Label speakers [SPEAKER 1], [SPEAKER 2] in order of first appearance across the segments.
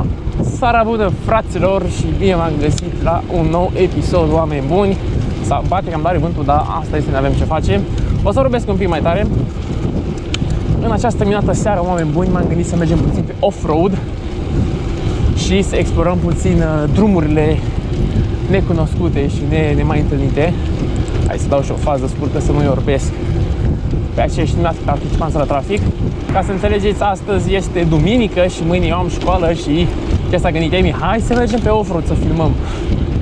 [SPEAKER 1] bună! Seara bună, fraților, și bine m-am găsit la un nou episod, oameni buni. Sau bate cam tare vântul, dar asta este, ne avem ce face. O să vorbesc un pic mai tare. În această minunată seară, oameni buni, m-am gândit să mergem puțin pe off-road și să explorăm puțin uh, drumurile necunoscute și ne, nemai întâlnite. Hai să dau și o fază scurtă să nu-i orbesc pe acești participanți la trafic. Ca să înțelegeți, astăzi este duminică și mâine eu am școală și ce s-a gândit Emi, hai să mergem pe off-road să filmăm.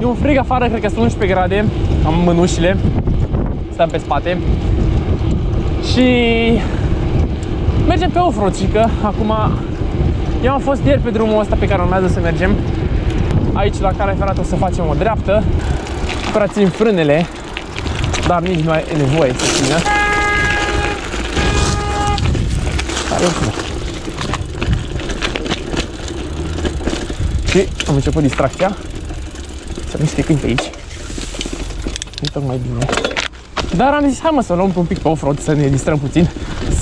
[SPEAKER 1] E un frig afară, cred că sunt 11 grade, am mânușile, stăm pe spate și mergem pe off-road și că acum eu am fost ieri pe drumul ăsta pe care urmează să mergem. Aici la care ferată o să facem o dreaptă, frații în frânele, dar nici nu ai nevoie să țină. Care Și am început distracția. Să nu niște câini pe aici. Nu tocmai bine. Dar am zis, hai mă să luăm un pic pe off-road, să ne distrăm puțin,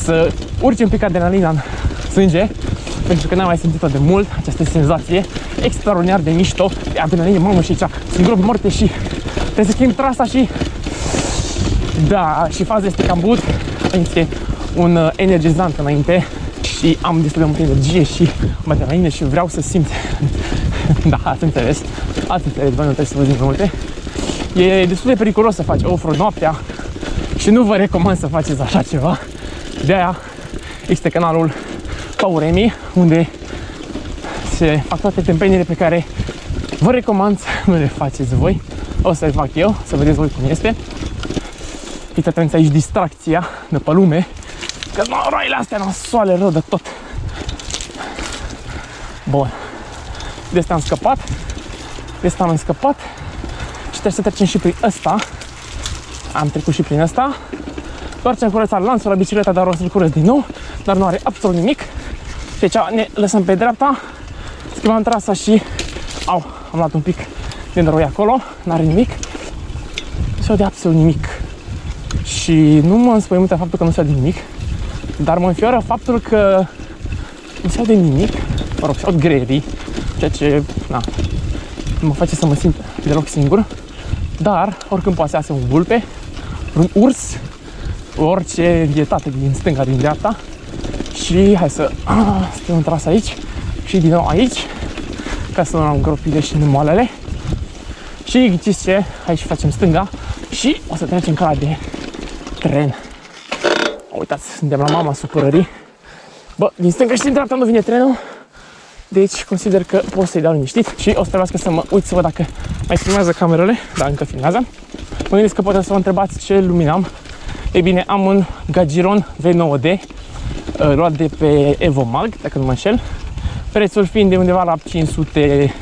[SPEAKER 1] să urce un pic adrenalina în sânge, pentru că n-am mai simțit-o de mult, această senzație extraordinar de mișto, de adrenalină, mamă și aici, sunt grob morte și trebuie să schimb trasa și da, și faza este că am băut este un uh, energizant înainte și am destul de multă energie și adrenalină și vreau să simt. Da, ați înțeles, ați înțeles, voi nu trebuie să vă zic multe. E destul de periculos să faci off-road noaptea și nu vă recomand să faceți așa ceva. De aia este canalul Pauremi unde se fac toate tempenile pe care vă recomand să nu le faceți voi. O să le fac eu, să vedeți voi cum este. Uite, atenți aici distracția de pe lume Că noroile astea nasoale rău de tot. Bun. De asta am scăpat. De asta am scăpat. Și trebuie să trecem și prin ăsta. Am trecut și prin ăsta. Doar ce am curățat lanțul la bicicleta Dar o să-l curăț din nou. Dar nu are absolut nimic. Deci ne lăsăm pe dreapta. Schimbăm trasa și Au, am luat un pic de noroi acolo. N-are nimic. Nu de absolut nimic. Și nu mă înspăimântă faptul că nu se aude nimic, dar mă înfioră faptul că nu se aude nimic, mă rog, se aud greierii, ceea ce, na, nu mă face să mă simt deloc singur, dar oricând poate să iasă un vulpe, un urs, orice vietate din stânga, din dreapta. Și hai să stăm în tras aici și din nou aici ca să nu am gropile și numoalele și ghiciți ce, aici facem stânga și o să trecem calea de tren. Uitați, suntem la mama supărării. Bă, din stânga și din dreapta nu vine trenul. Deci consider că pot să-i dau liniștit și o să trebuiască să mă uit să văd dacă mai filmează camerele, dar încă filmează. Mă gândesc că poate să vă întrebați ce lumină am. Ei bine, am un Gagiron V9D uh, luat de pe Evomag, dacă nu mă înșel. Prețul fiind de undeva la 500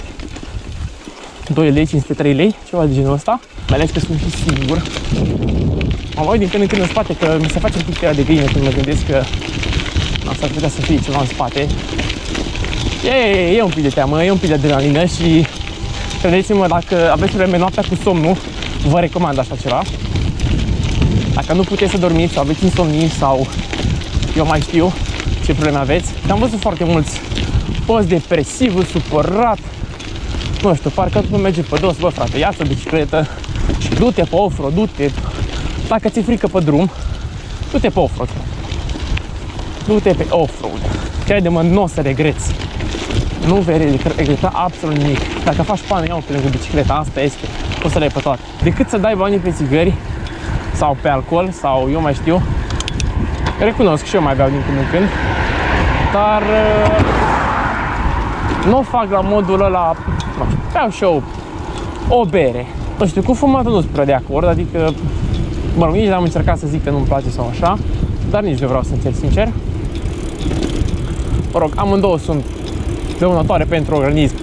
[SPEAKER 1] 2 lei, 503 lei, ceva de genul ăsta. Mai ales că sunt și singur. Am uit din când în când în spate că mi se face un pic de găină când mă gândesc că asta ar putea să fie ceva în spate. E, e un pic de teamă, e un pic de adrenalină și credeți-mă, dacă aveți probleme noaptea cu somnul, vă recomand așa ceva. Dacă nu puteți să dormiți sau aveți insomnii sau eu mai știu ce probleme aveți. Am văzut foarte mulți post depresiv, supărat, nu știu, parcă nu merge pe dos, bă frate, ia-ți o bicicletă și du-te pe off-road, du-te dacă ți-e frică pe drum, du-te pe off-road. Du-te pe off-road. Crede-mă, nu o să regreți. Nu vei regreta absolut nimic. Dacă faci pană, iau pe lângă bicicleta, asta este. O să le ai pe toate. Decât să dai banii pe țigări sau pe alcool sau eu mai știu. Recunosc și eu mai beau din când în când. Dar uh, nu o fac la modul ăla, nu știu, beau și eu o bere. Nu știu, cu fumatul nu sunt prea de acord, adică Mă rog, nici n-am încercat să zic că nu-mi place sau așa, dar nici nu vreau să încerc sincer. Mă rog, amândouă sunt dăunătoare pentru organism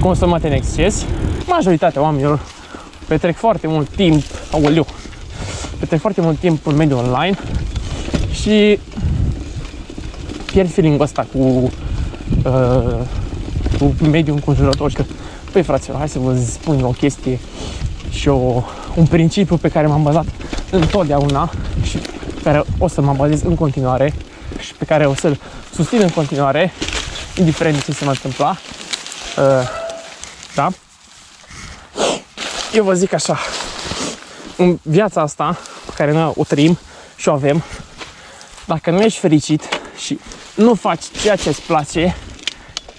[SPEAKER 1] consumate în exces. Majoritatea oamenilor petrec foarte mult timp, aoleu, petrec foarte mult timp în mediul online și pierd feeling-ul ăsta cu, uh, cu mediul înconjurător și că, păi fraților, hai să vă spun o chestie și o, un principiu pe care m-am bazat întotdeauna și care o să mă bazez în continuare și pe care o să-l susțin în continuare, indiferent de ce se va întâmpla, Uh, da? Eu vă zic așa, în viața asta pe care noi o trăim și o avem, dacă nu ești fericit și nu faci ceea ce îți place,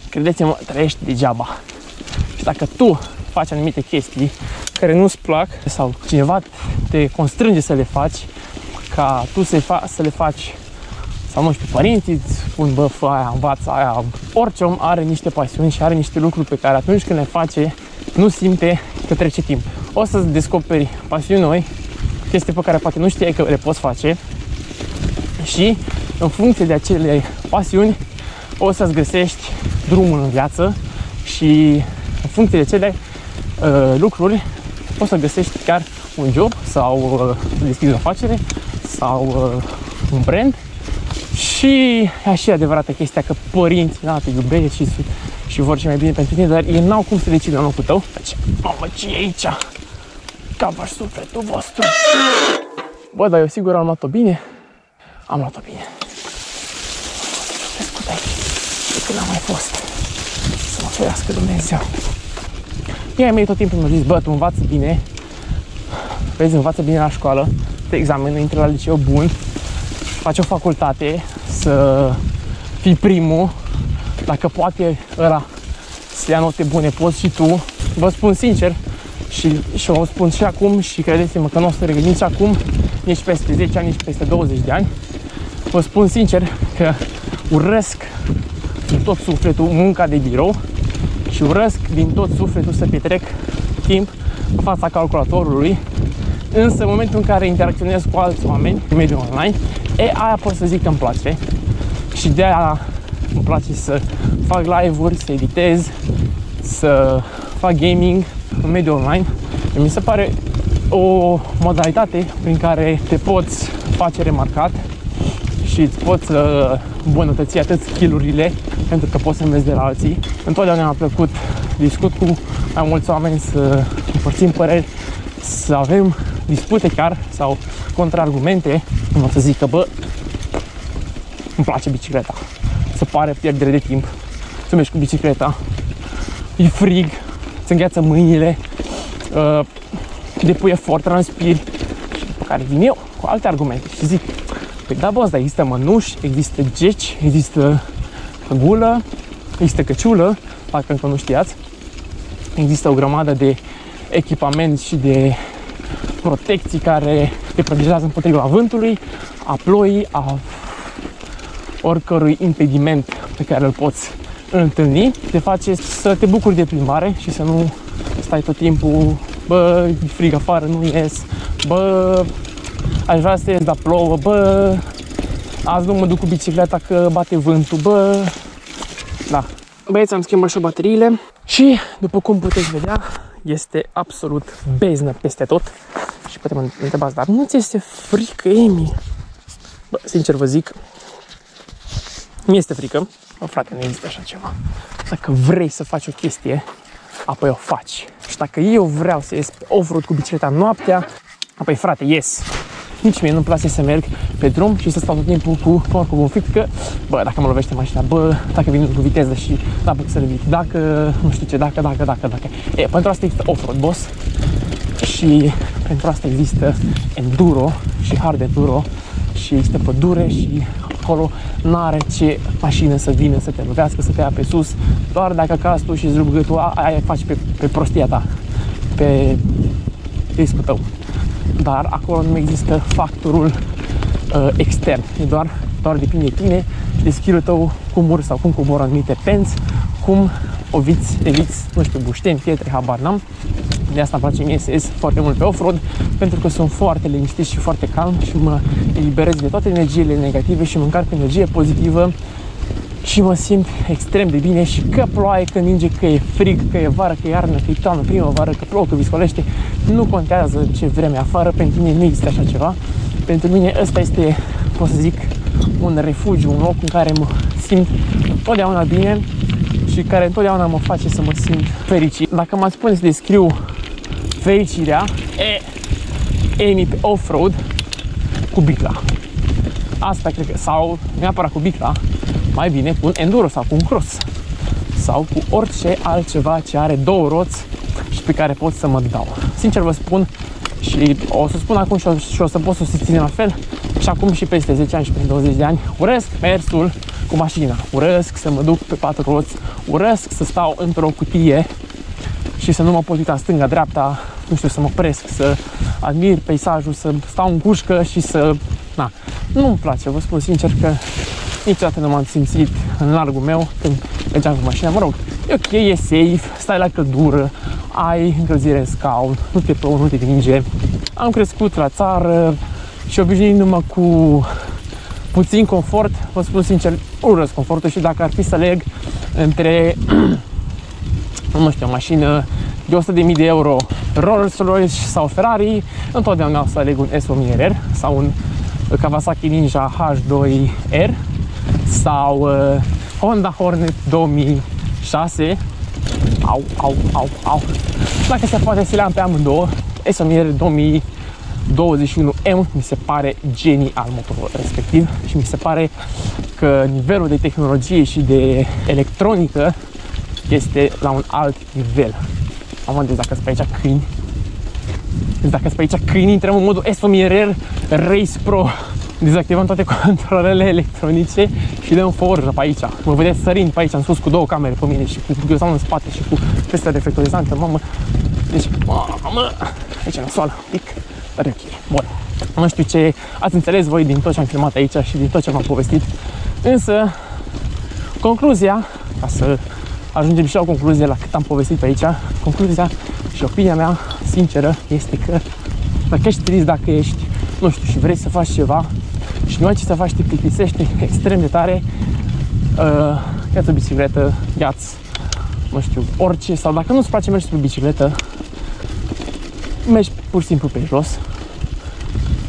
[SPEAKER 1] credeți-mă, trăiești degeaba. Și dacă tu faci anumite chestii care nu-ți plac sau cineva te constrânge să le faci, ca tu să, fa- să le faci sau nu știu, părinții îți spun, bă, fă aia, învață aia. Orice om are niște pasiuni și are niște lucruri pe care atunci când le face, nu simte că trece timp. O să descoperi pasiuni noi, chestii pe care poate nu știai că le poți face și în funcție de acele pasiuni o să-ți găsești drumul în viață și în funcție de acele uh, lucruri o să găsești chiar un job sau uh, să deschizi o afacere sau uh, un brand și e și adevărată chestia că părinții da, te iubesc și, și vor ce mai bine pentru tine, dar ei n-au cum să decidă în locul tău. Deci, mamă, ce e aici? Cava sufletul vostru. Bă, dar eu sigur am luat-o bine. Am luat-o bine. Crescut aici. De când am mai fost. Să mă ferească Dumnezeu. Ei mei tot timpul mi-au zis, bă, tu învață bine. Vezi, învață bine la școală. Te examenul, intră la liceu bun. Faci o facultate, să fii primul. Dacă poate ăla să ia note bune, poți și tu. Vă spun sincer, și, și o spun și acum și credeți-mă că nu o să regret nici acum, nici peste 10 ani, nici peste 20 de ani. Vă spun sincer că urăsc din tot sufletul munca de birou și urăsc din tot sufletul să petrec timp în fața calculatorului. Însă în momentul în care interacționez cu alți oameni în mediul online, e, aia pot să zic că îmi place. Și de aia îmi place să fac live-uri, să editez, să fac gaming în mediul online. Mi se pare o modalitate prin care te poți face remarcat și îți poți uh, îmbunătăți atât skillurile pentru că poți să înveți de la alții. Întotdeauna mi-a plăcut discut cu mai mulți oameni, să împărțim păreri, să avem dispute chiar sau contraargumente, cum să zic că, bă, îmi place bicicleta. Se pare pierdere de timp să mergi cu bicicleta. E frig, îți îngheață mâinile, uh, depui efort, transpiri și după care vin eu cu alte argumente și zic Păi da, boss, dar există mănuși, există geci, există gulă, există căciulă, dacă încă nu știați. Există o grămadă de echipament și de protecții care te protejează împotriva vântului, a ploii, a oricărui impediment pe care îl poți întâlni, te face să te bucuri de plimbare și să nu stai tot timpul, bă, frig afară, nu ies, bă, aș vrea să ies, dar plouă, bă, azi nu mă duc cu bicicleta că bate vântul, bă, da. Băieți, am schimbat și bateriile și, după cum puteți vedea, este absolut beznă peste tot. Și poate mă întrebați, dar nu ți este frică, Emi? Bă, sincer vă zic, mi este frică. Bă, frate, nu există așa ceva. Dacă vrei să faci o chestie, apoi o faci. Și dacă eu vreau să ies pe off-road cu bicicleta noaptea, apoi frate, ies. Nici mie nu-mi place să merg pe drum și să stau tot timpul cu corpul gonfit că, bă, dacă mă lovește mașina, bă, dacă vin cu viteză și n apuc să ridic, dacă, nu știu ce, dacă, dacă, dacă, dacă. E, pentru asta există off-road, boss. Și pentru asta există enduro și hard enduro și există pădure și acolo n-are ce mașină să vină să te lovească, să te ia pe sus, doar dacă cazi tu și îți rup gâtul, aia faci pe, pe prostia ta, pe riscul tău. Dar acolo nu există factorul uh, extern, e doar, doar depinde de tine și de skill tău cum uri sau cum coboră anumite penți, cum oviți, eviți, nu știu, bușteni, pietre, habar n-am. De asta îmi place mie să ies foarte mult pe off-road, pentru că sunt foarte liniștit și foarte calm și mă eliberez de toate energiile negative și mă încarc cu energie pozitivă și mă simt extrem de bine și că ploaie, că ninge, că e frig, că e vară, că e iarnă, că e toamnă, primăvară, că plouă, că viscolește, nu contează ce vreme afară, pentru mine nu există așa ceva. Pentru mine ăsta este, pot să zic, un refugiu, un loc în care mă simt întotdeauna bine și care întotdeauna mă face să mă simt fericit. Dacă mă spune să descriu fericirea, e Amy pe off-road cu bicla. Asta cred că, sau neapărat cu bicla, mai bine cu un enduro sau cu un cross sau cu orice altceva ce are două roți și pe care pot să mă dau. Sincer vă spun și o să spun acum și o, și o să pot să susțin la fel și acum și peste 10 ani și peste 20 de ani urăsc mersul cu mașina, urăsc să mă duc pe patru roți, urăsc să stau într-o cutie și să nu mă pot uita stânga-dreapta, nu știu, să mă opresc, să admir peisajul, să stau în cușcă și să... Na, nu-mi place, vă spun sincer că niciodată nu m-am simțit în largul meu când mergeam cu mașina. Mă rog, e ok, e safe, stai la căldură, ai încălzire în scaun, nu te plouă, nu te ninge. Am crescut la țară și obișnuindu-mă cu puțin confort, vă spun sincer, urăsc confortul și dacă ar fi să leg între, nu știu, o mașină de 100.000 de euro Rolls-Royce sau Ferrari, întotdeauna o să aleg un S1000RR sau un Kawasaki Ninja H2R sau uh, Honda Hornet 2006 au, au, au, au. Dacă se poate să le am pe amândouă. S1000R 2021M mi se pare genial motorul respectiv și mi se pare că nivelul de tehnologie și de electronică este la un alt nivel. Am deci dacă sunt pe aici câini, deci dacă sunt pe aici câini, intrăm în modul S1000RR Race Pro dezactivăm toate controlele electronice și dăm forjă pe aici. Mă vedeți sărind pe aici, în sus cu două camere pe mine și cu ghiozdanul în spate și cu pesta reflectorizantă, mamă. Deci, mamă, aici e nasoală, pic, dar e ok. Bun. Nu știu ce ați înțeles voi din tot ce am filmat aici și din tot ce v-am povestit. Însă, concluzia, ca să ajungem și la o concluzie la cât am povestit pe aici, concluzia și opinia mea sinceră este că dacă ești trist, dacă ești, nu știu, și vrei să faci ceva și nu ai ce să faci, te plictisești extrem de tare, uh, ia-ți o bicicletă, ia-ți, nu știu, orice, sau dacă nu-ți place mergi pe bicicletă, mergi pur și simplu pe jos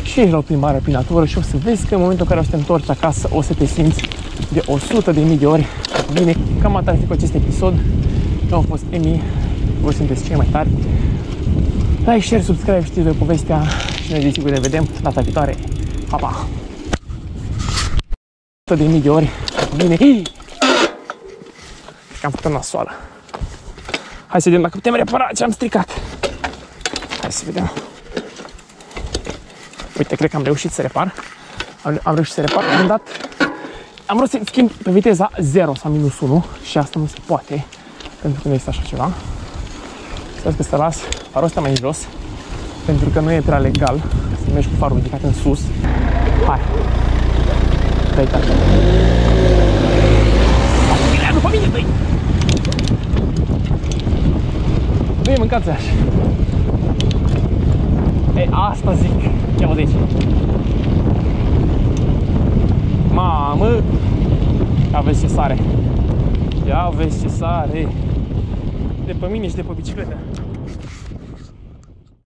[SPEAKER 1] și ești la o plimbare prin natură și o să vezi că în momentul în care o să te întorci acasă, o să te simți de 100 de mii de ori bine. Cam atât ar fi cu acest episod. Eu am fost Emi, voi sunteți cei mai tari. Like, share, subscribe, știți de povestea și noi desigur ne vedem data viitoare. Pa, pa! 100 de mii de ori bine. Că am făcut nasoală. Hai să vedem dacă putem repara ce am stricat. Hai să vedem. Uite, cred că am reușit să repar. Am, am reușit să repar. Am dat am vrut să schimb pe viteza 0 sau minus 1 și asta nu se poate pentru că nu este așa ceva. Stați că să las farul ăsta mai jos pentru că nu e prea legal să mergi cu farul ridicat în sus. Hai! Dai tata. După mine, băi! Nu e mâncați așa. E, asta zic. Ia vă de aici. Mamă! Ia vezi ce sare. Ia vezi ce sare. De pe mine și de pe bicicletă.